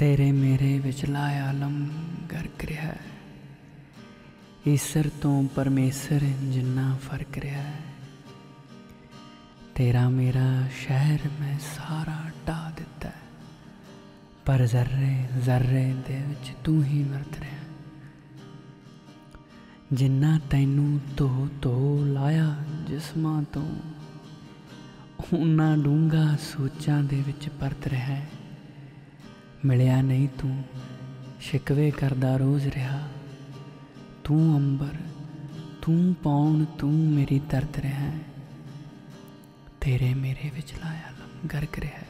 ਤੇਰੇ ਮੇਰੇ ਵਿਚਲਾ ਆਲਮ ਗਰਕ ਰਿਹਾ ਹੈ। ਈਸ਼ਰ ਤੋਂ ਪਰਮੇਸ਼ਰ ਜਿੰਨਾ ਫ਼ਰਕ ਰਿਹਾ ਹੈ। ਤੇਰਾ ਮੇਰਾ ਸ਼ਹਿਰ ਮੈਂ ਸਾਰਾ ਢਾ ਦਿੱਤਾ ਪਰ ਜ਼ਰਰੇ ਜ਼ਰਰੇ ਦੇ ਵਿੱਚ ਤੂੰ ਹੀ ਵਰਤ ਰਿਹਾ ਜਿੰਨਾ ਤੈਨੂੰ ਧੋ ਧੋ ਲਾਇਆ ਜਿਸਮਾਂ ਤੋਂ ਉਹਨਾਂ ਡੂੰਗਾ ਸੋਚਾਂ ਦੇ ਵਿੱਚ ਪਰਤ ਰਿਹਾ ਹੈ। ਮਿਲਿਆ ਨਹੀਂ ਤੂੰ, ਸ਼ਿਕਵੇ ਕਰਦਾ ਰੋਜ਼ ਰਿਹਾ। ਤੂੰ ਅੰਬਰ, ਤੂੰ ਪੌਣ, ਤੂੰ ਮੇਰੀ ਦਰਦ ਰਿਹਾ ਤੇਰੇ ਮੇਰੇ ਵਿੱਚ ਲਾਇਆ ਲਮ ਗਰਕ ਰਿਹਾ